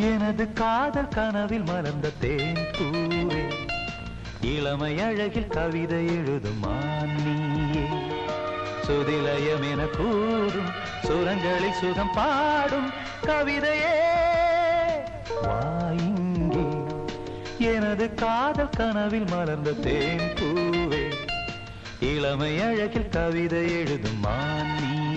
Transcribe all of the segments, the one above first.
எனது காதல் கனவில் மலர்ந்த தேன் பூவே இளமை அழகில் கவிதை எழுதும் நீயே சுதிலயம் என கூறும் சுரங்களில் சுகம் பாடும் கவிதையே. வாயிங்கே எனது காதல் கனவில் மலர்ந்த தேன் பூவே இளமை அழகில் கவிதை எழுதும் நீ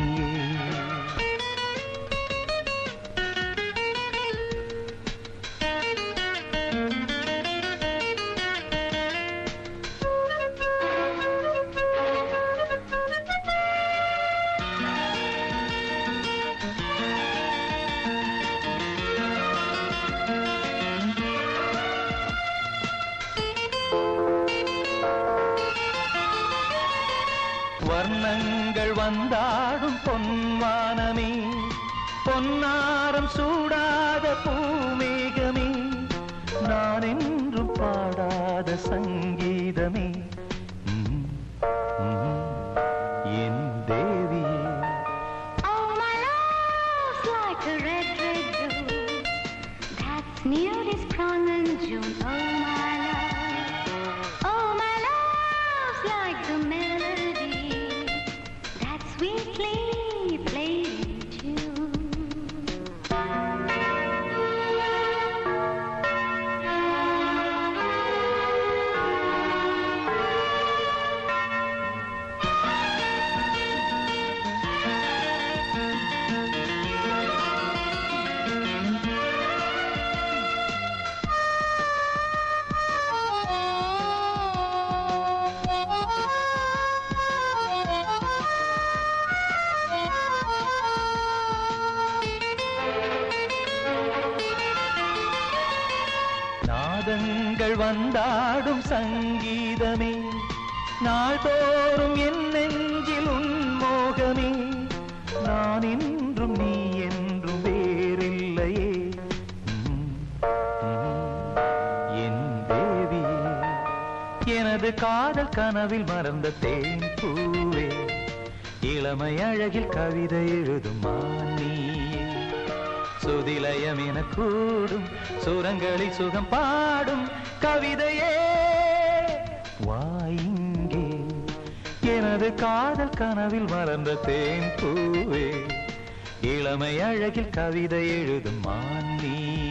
வர்ணங்கள் வந்தாடும் பொன்வானமே பொன்னாரம் சூடாத பூமேகமே நான் என்றும் பாடாத சங்கீதமே என் தேவியே Nearly sprung in June, oh my கண்கள் வந்தாடும் சங்கீதமே நாள்தோறும் என் நெஞ்சில் உன்மோகமே நான் என்றும் நீ என்றும் வேறில்லையே என் தேவியே எனது காதல் கனவில் மறந்த தேன் பூவே இளமை அழகில் கவிதை எழுதுமா நீ சுதிலயம் என கூடும் சுரங்களில் சுகம் பாடும் கவிதையே. வாயிங்கே எனது காதல் கனவில் மறந்த தேன் பூவே. இளமை அழகில் கவிதை எழுதும் மான் நீ.